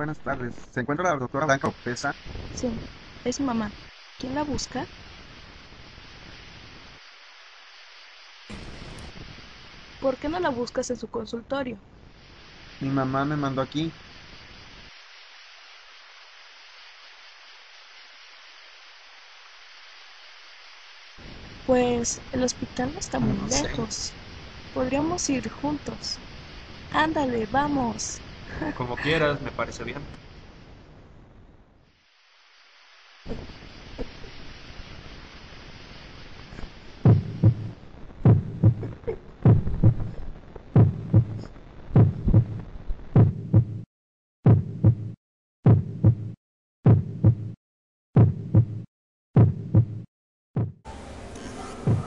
buenas tardes. ¿Se encuentra la doctora Blanca Opesa? Sí, es mi mamá. ¿Quién la busca? ¿Por qué no la buscas en su consultorio? Mi mamá me mandó aquí. Pues el hospital no está muy No sé. lejos. Podríamos ir juntos. Ándale, vamos. Como quieras, me parece bien.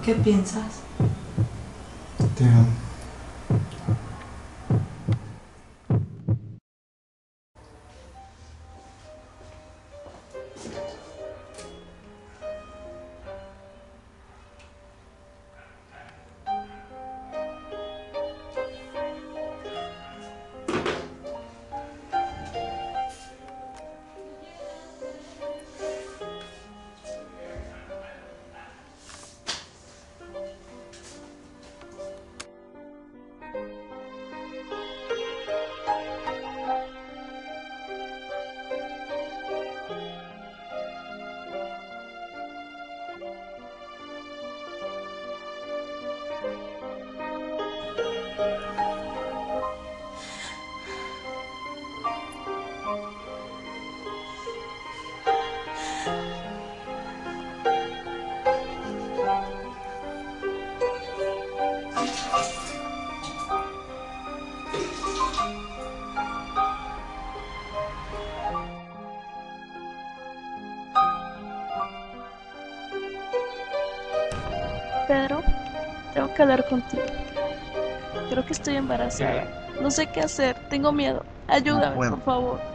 ¿Qué piensas? Te amo. Pedro, tengo que hablar contigo. Creo que estoy embarazada. No sé qué hacer. Tengo miedo. Ayúdame, por favor.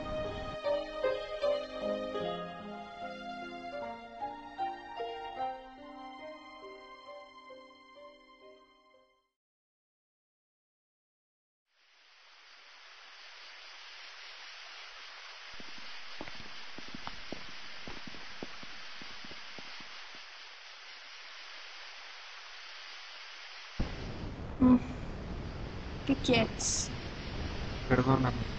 ¿Qué quieres? Perdóname.